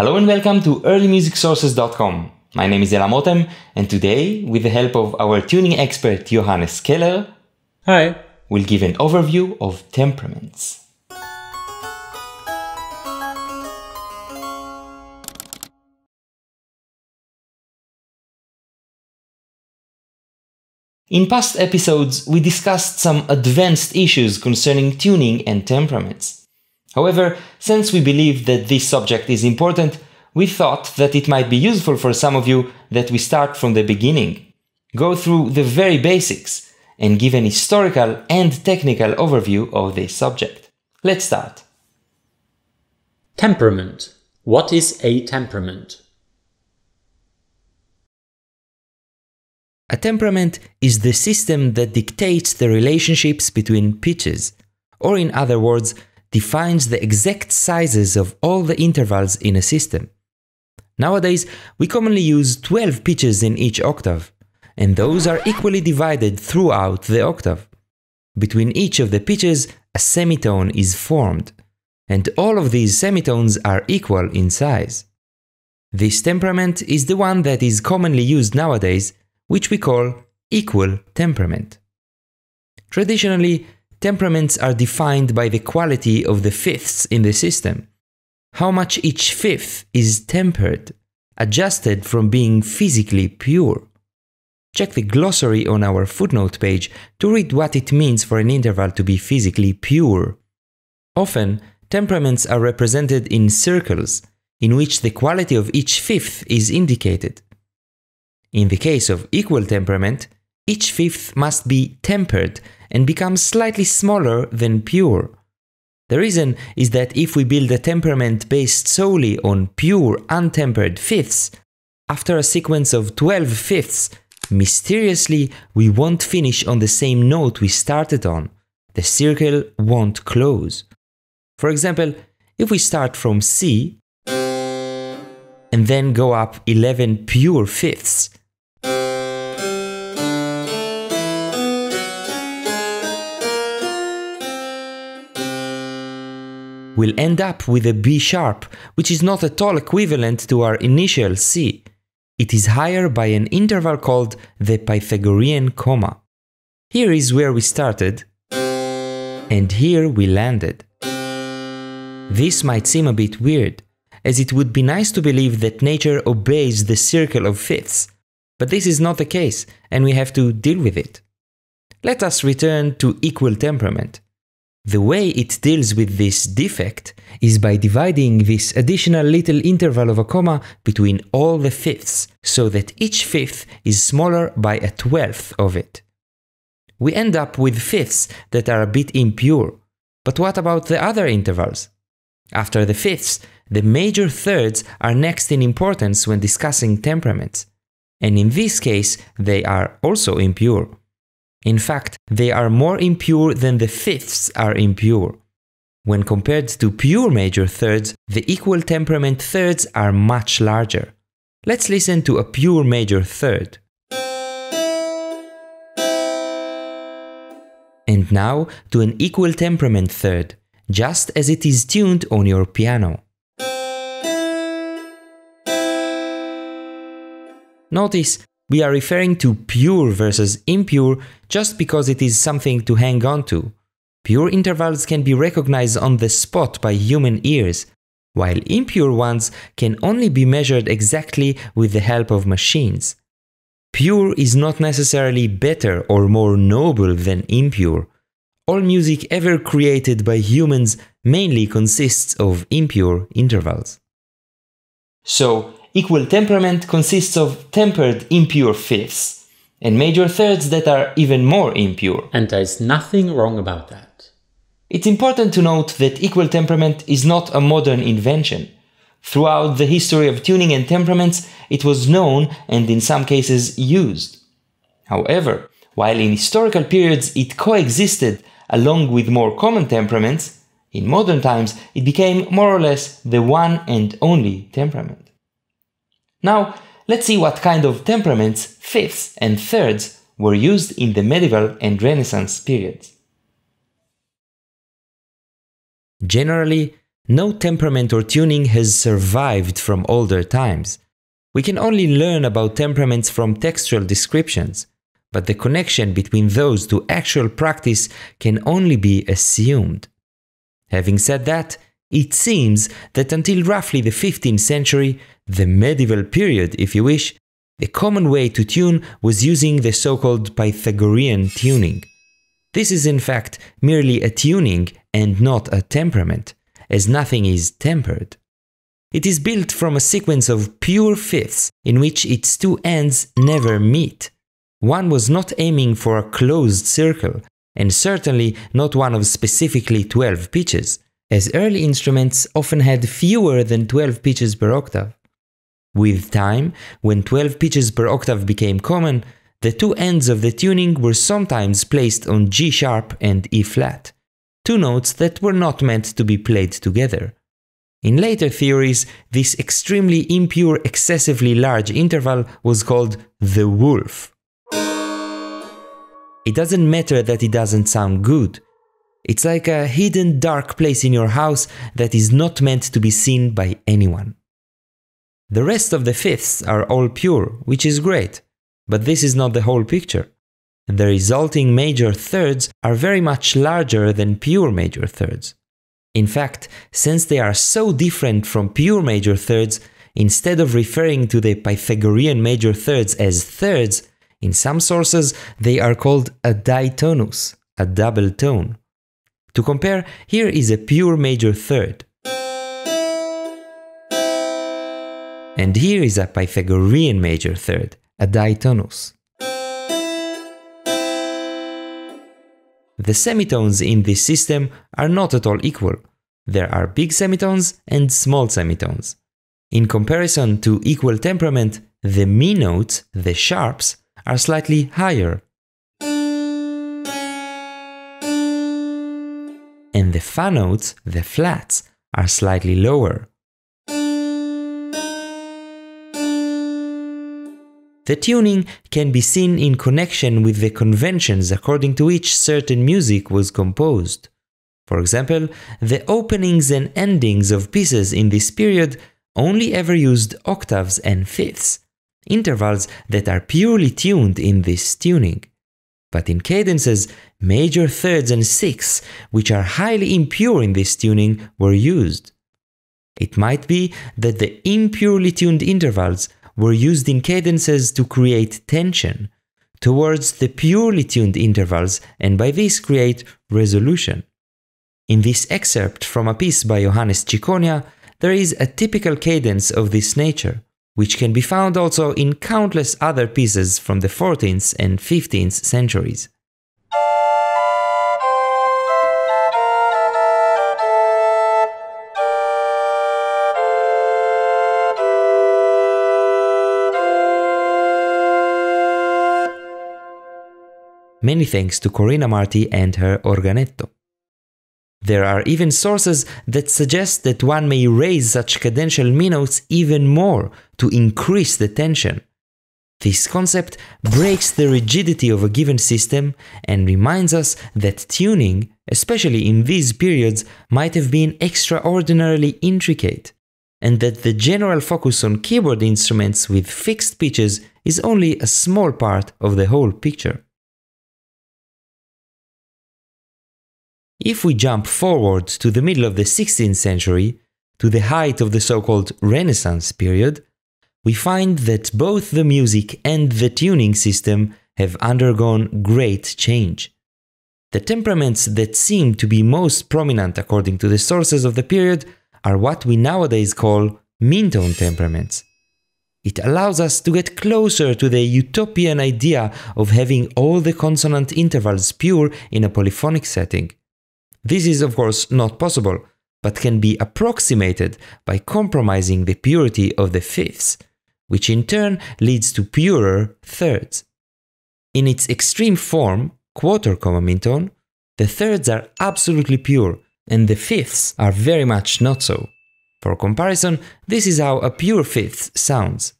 Hello and welcome to earlymusicsources.com. My name is Elam Rotem, and today, with the help of our tuning expert Johannes Keller, Hi. we'll give an overview of temperaments. In past episodes, we discussed some advanced issues concerning tuning and temperaments. However, since we believe that this subject is important, we thought that it might be useful for some of you that we start from the beginning, go through the very basics, and give an historical and technical overview of this subject. Let's start. Temperament. What is a temperament? A temperament is the system that dictates the relationships between pitches, or in other words, defines the exact sizes of all the intervals in a system. Nowadays, we commonly use 12 pitches in each octave, and those are equally divided throughout the octave. Between each of the pitches, a semitone is formed, and all of these semitones are equal in size. This temperament is the one that is commonly used nowadays, which we call equal temperament. Traditionally, temperaments are defined by the quality of the fifths in the system. How much each fifth is tempered, adjusted from being physically pure. Check the glossary on our footnote page to read what it means for an interval to be physically pure. Often, temperaments are represented in circles, in which the quality of each fifth is indicated. In the case of equal temperament, each fifth must be tempered and become slightly smaller than pure. The reason is that if we build a temperament based solely on pure untempered fifths, after a sequence of 12 fifths, mysteriously we won't finish on the same note we started on. The circle won't close. For example, if we start from C and then go up 11 pure fifths, we'll end up with a B sharp, which is not at all equivalent to our initial C. It is higher by an interval called the Pythagorean comma. Here is where we started, and here we landed. This might seem a bit weird, as it would be nice to believe that nature obeys the circle of fifths, but this is not the case, and we have to deal with it. Let us return to equal temperament. The way it deals with this defect is by dividing this additional little interval of a comma between all the fifths, so that each fifth is smaller by a twelfth of it. We end up with fifths that are a bit impure. But what about the other intervals? After the fifths, the major thirds are next in importance when discussing temperaments. And in this case, they are also impure. In fact, they are more impure than the fifths are impure. When compared to pure major thirds, the equal temperament thirds are much larger. Let's listen to a pure major third. And now to an equal temperament third, just as it is tuned on your piano. Notice we are referring to pure versus impure just because it is something to hang on to. Pure intervals can be recognized on the spot by human ears, while impure ones can only be measured exactly with the help of machines. Pure is not necessarily better or more noble than impure. All music ever created by humans mainly consists of impure intervals. So, equal temperament consists of tempered impure fifths, and major thirds that are even more impure. And there's nothing wrong about that. It's important to note that equal temperament is not a modern invention. Throughout the history of tuning and temperaments, it was known and in some cases used. However, while in historical periods it coexisted along with more common temperaments, in modern times it became more or less the one and only temperament. Now, let's see what kind of temperaments, fifths, and thirds were used in the medieval and Renaissance periods. Generally, no temperament or tuning has survived from older times. We can only learn about temperaments from textual descriptions, but the connection between those to actual practice can only be assumed. Having said that, it seems that until roughly the 15th century, the medieval period if you wish, the common way to tune was using the so-called Pythagorean tuning. This is in fact merely a tuning and not a temperament as nothing is tempered. It is built from a sequence of pure fifths in which its two ends never meet. One was not aiming for a closed circle, and certainly not one of specifically 12 pitches, as early instruments often had fewer than 12 pitches per octave. With time, when 12 pitches per octave became common, the two ends of the tuning were sometimes placed on G sharp and E flat, two notes that were not meant to be played together. In later theories, this extremely impure, excessively large interval was called the wolf. It doesn't matter that it doesn't sound good. It's like a hidden dark place in your house that is not meant to be seen by anyone. The rest of the fifths are all pure, which is great, but this is not the whole picture the resulting major thirds are very much larger than pure major thirds. In fact, since they are so different from pure major thirds, instead of referring to the Pythagorean major thirds as thirds, in some sources they are called a ditonus, a double tone. To compare, here is a pure major third. And here is a Pythagorean major third, a ditonus. The semitones in this system are not at all equal. There are big semitones and small semitones. In comparison to equal temperament, the mi notes, the sharps, are slightly higher. And the fa notes, the flats, are slightly lower. The tuning can be seen in connection with the conventions according to which certain music was composed. For example, the openings and endings of pieces in this period only ever used octaves and fifths, intervals that are purely tuned in this tuning. But in cadences, major thirds and sixths, which are highly impure in this tuning, were used. It might be that the impurely tuned intervals were used in cadences to create tension towards the purely tuned intervals and by this create resolution. In this excerpt from a piece by Johannes Ciconia, there is a typical cadence of this nature, which can be found also in countless other pieces from the 14th and 15th centuries. Many thanks to Corina Marti and her organetto. There are even sources that suggest that one may raise such cadential mi notes even more to increase the tension. This concept breaks the rigidity of a given system and reminds us that tuning, especially in these periods, might have been extraordinarily intricate, and that the general focus on keyboard instruments with fixed pitches is only a small part of the whole picture. If we jump forward to the middle of the 16th century, to the height of the so-called Renaissance period, we find that both the music and the tuning system have undergone great change. The temperaments that seem to be most prominent according to the sources of the period are what we nowadays call mean-tone temperaments. It allows us to get closer to the utopian idea of having all the consonant intervals pure in a polyphonic setting. This is of course not possible, but can be approximated by compromising the purity of the fifths, which in turn leads to purer thirds. In its extreme form, quarter comma mean-tone, the thirds are absolutely pure and the fifths are very much not so. For comparison, this is how a pure fifth sounds.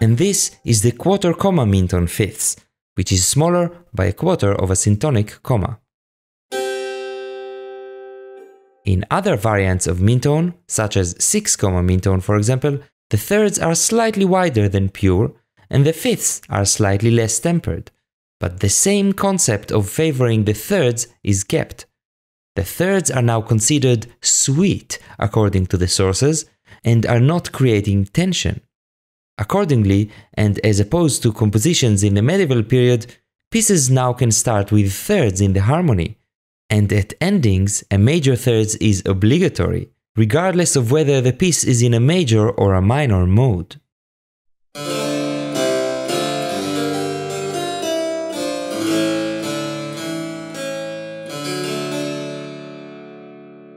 And this is the quarter comma mean-tone fifths, which is smaller by a quarter of a syntonic comma. In other variants of mean tone, such as 6 comma mean tone for example, the thirds are slightly wider than pure and the fifths are slightly less tempered. But the same concept of favoring the thirds is kept. The thirds are now considered sweet according to the sources and are not creating tension. Accordingly, and as opposed to compositions in the medieval period, pieces now can start with thirds in the harmony, and at endings, a major thirds is obligatory, regardless of whether the piece is in a major or a minor mode.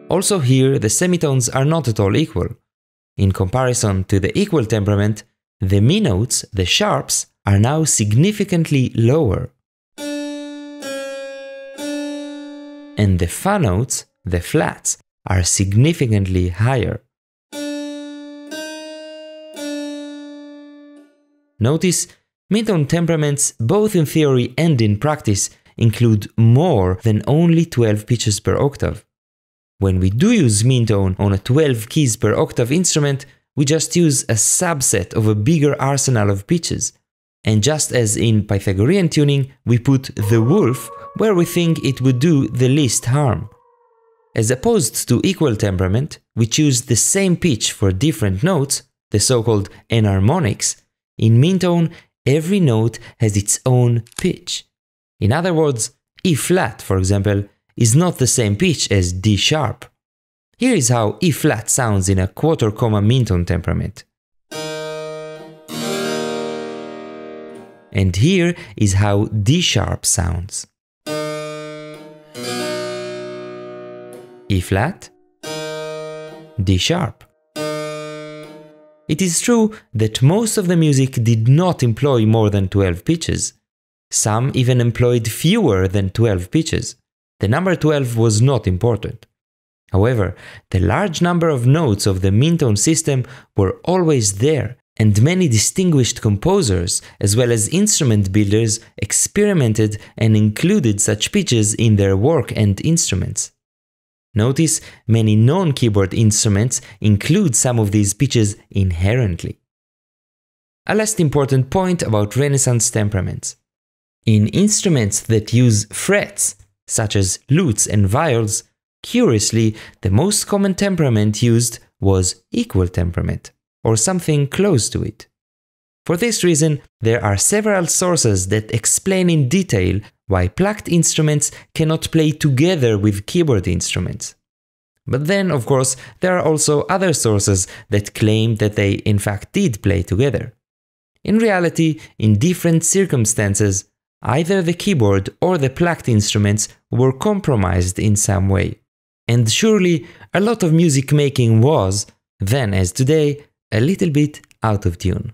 Also here, the semitones are not at all equal. In comparison to the equal temperament, the mi notes, the sharps, are now significantly lower. And the fa notes, the flats, are significantly higher. Notice, mean-tone temperaments, both in theory and in practice, include more than only 12 pitches per octave. When we do use mean tone on a 12 keys per octave instrument, we just use a subset of a bigger arsenal of pitches. And just as in Pythagorean tuning, we put the wolf where we think it would do the least harm. As opposed to equal temperament, we choose the same pitch for different notes, the so-called enharmonics. In mean tone, every note has its own pitch. In other words, E flat, for example, is not the same pitch as D sharp. Here is how E flat sounds in a quarter comma mean tone temperament. And here is how D sharp sounds. E flat, D sharp. It is true that most of the music did not employ more than 12 pitches. Some even employed fewer than 12 pitches. The number 12 was not important. However, the large number of notes of the mean tone system were always there, and many distinguished composers, as well as instrument builders, experimented and included such pitches in their work and instruments. Notice many non keyboard instruments include some of these pitches inherently. A last important point about Renaissance temperaments. In instruments that use frets, such as lutes and viols, curiously, the most common temperament used was equal temperament, or something close to it. For this reason, there are several sources that explain in detail why plucked instruments cannot play together with keyboard instruments. But then, of course, there are also other sources that claim that they in fact did play together. In reality, in different circumstances, either the keyboard or the plucked instruments were compromised in some way. And surely a lot of music making was, then as today, a little bit out of tune.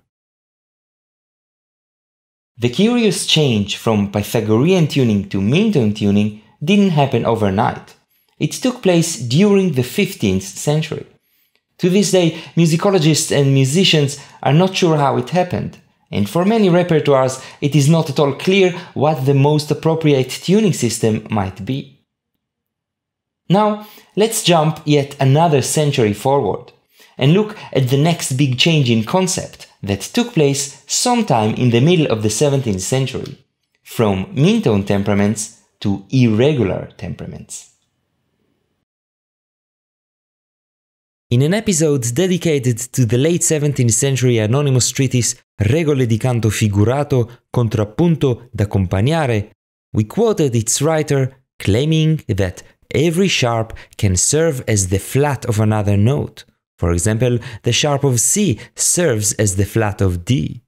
The curious change from Pythagorean tuning to mean tone tuning didn't happen overnight. It took place during the 15th century. To this day, musicologists and musicians are not sure how it happened, and for many repertoires, it is not at all clear what the most appropriate tuning system might be. Now, let's jump yet another century forward and look at the next big change in concept that took place sometime in the middle of the 17th century, from mean tone temperaments to irregular temperaments. In an episode dedicated to the late 17th century anonymous treatise Regole di canto figurato, contrappunto da accompagnare, we quoted its writer claiming that every sharp can serve as the flat of another note. For example, the sharp of C serves as the flat of D.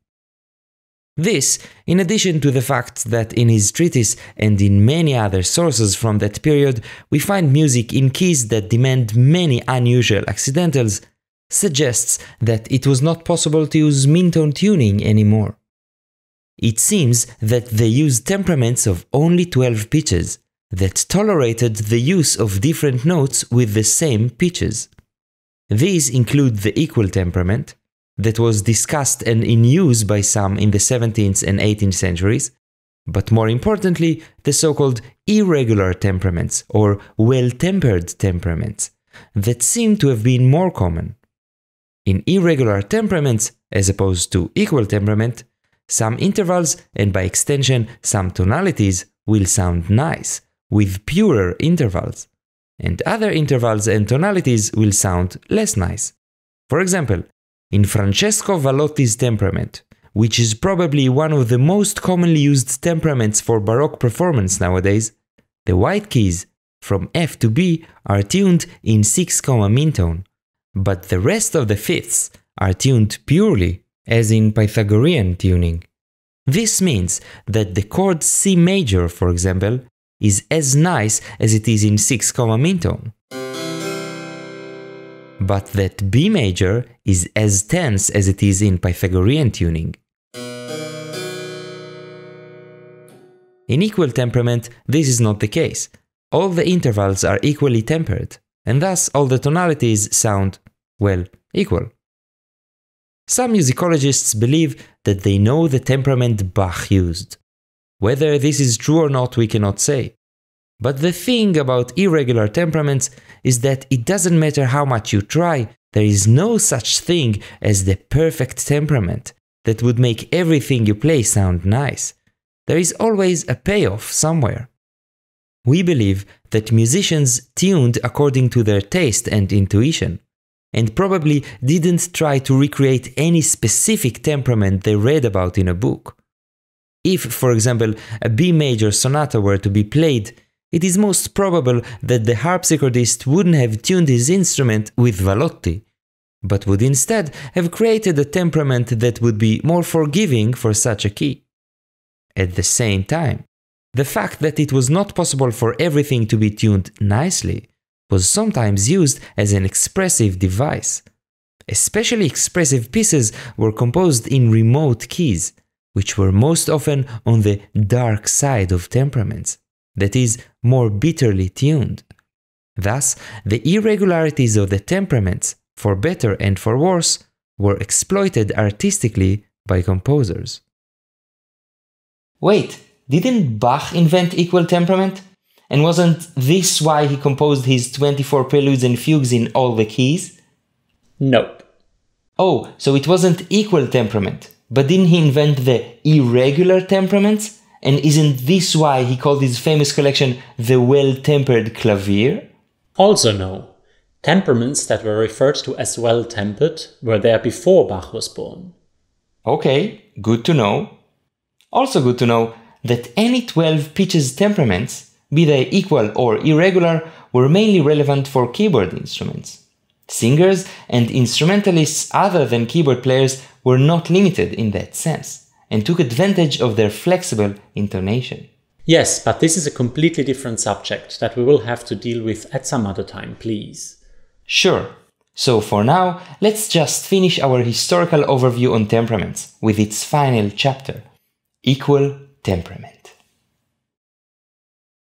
This, in addition to the fact that in his treatise and in many other sources from that period we find music in keys that demand many unusual accidentals, suggests that it was not possible to use mean tone tuning anymore. It seems that they used temperaments of only 12 pitches that tolerated the use of different notes with the same pitches. These include the equal temperament, that was discussed and in use by some in the 17th and 18th centuries, but more importantly, the so called irregular temperaments or well tempered temperaments that seem to have been more common. In irregular temperaments, as opposed to equal temperament, some intervals and by extension some tonalities will sound nice, with purer intervals, and other intervals and tonalities will sound less nice. For example, in Francesco Vallotti's temperament, which is probably one of the most commonly used temperaments for Baroque performance nowadays, the white keys from F to B are tuned in 6 mean tone, but the rest of the fifths are tuned purely, as in Pythagorean tuning. This means that the chord C major, for example, is as nice as it is in 6 mean tone. But that B major is as tense as it is in Pythagorean tuning. In equal temperament, this is not the case. All the intervals are equally tempered, and thus all the tonalities sound, well, equal. Some musicologists believe that they know the temperament Bach used. Whether this is true or not, we cannot say. But the thing about irregular temperaments is that it doesn't matter how much you try, there is no such thing as the perfect temperament that would make everything you play sound nice. There is always a payoff somewhere. We believe that musicians tuned according to their taste and intuition and probably didn't try to recreate any specific temperament they read about in a book. If, for example, a B major sonata were to be played, it is most probable that the harpsichordist wouldn't have tuned his instrument with Vallotti, but would instead have created a temperament that would be more forgiving for such a key. At the same time, the fact that it was not possible for everything to be tuned nicely was sometimes used as an expressive device. Especially expressive pieces were composed in remote keys, which were most often on the dark side of temperaments, that is, more bitterly tuned. Thus, the irregularities of the temperaments, for better and for worse, were exploited artistically by composers. Wait, didn't Bach invent equal temperament? And wasn't this why he composed his 24 preludes and fugues in all the keys? Nope. Oh, so it wasn't equal temperament. But didn't he invent the irregular temperaments? And isn't this why he called his famous collection the Well Tempered Clavier? Also no. Temperaments that were referred to as well tempered were there before Bach was born. Okay, good to know. Also good to know that any 12 pitches temperaments be they equal or irregular, were mainly relevant for keyboard instruments. Singers and instrumentalists other than keyboard players were not limited in that sense, and took advantage of their flexible intonation. Yes, but this is a completely different subject that we will have to deal with at some other time, please. Sure. So for now, let's just finish our historical overview on temperaments with its final chapter Equal Temperament.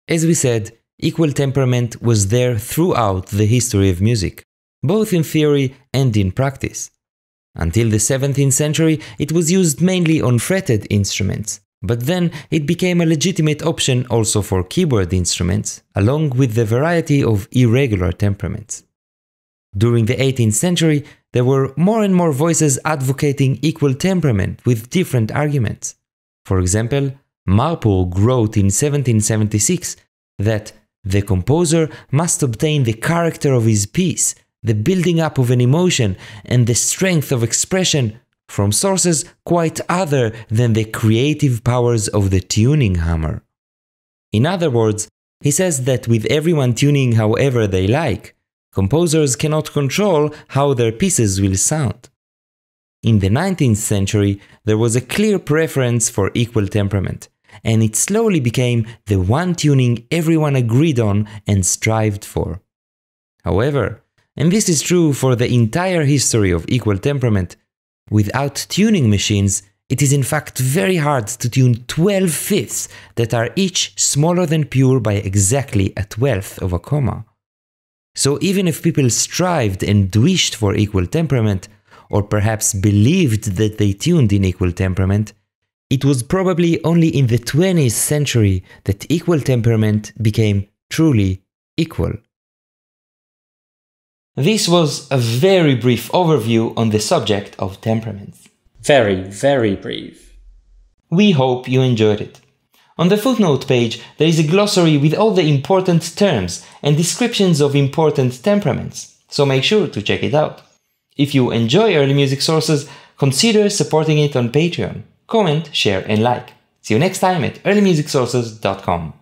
As we said, equal temperament was there throughout the history of music, both in theory and in practice. Until the 17th century, it was used mainly on fretted instruments, but then it became a legitimate option also for keyboard instruments, along with the variety of irregular temperaments. During the 18th century, there were more and more voices advocating equal temperament with different arguments. For example, Marpurg wrote in 1776 that the composer must obtain the character of his piece, the building up of an emotion, and the strength of expression from sources quite other than the creative powers of the tuning hammer. In other words, he says that with everyone tuning however they like, composers cannot control how their pieces will sound. In the 19th century, there was a clear preference for equal temperament, and it slowly became the one tuning everyone agreed on and strived for. However, and this is true for the entire history of equal temperament, without tuning machines, it is in fact very hard to tune 12 fifths that are each smaller than pure by exactly a twelfth of a comma. So even if people strived and wished for equal temperament, or perhaps believed that they tuned in equal temperament, it was probably only in the 20th century that equal temperament became truly equal. This was a very brief overview on the subject of temperaments. Very, very brief. We hope you enjoyed it. On the footnote page, there is a glossary with all the important terms and descriptions of important temperaments, so make sure to check it out. If you enjoy early music sources, consider supporting it on Patreon. Comment, share, and like. See you next time at earlymusicsources.com.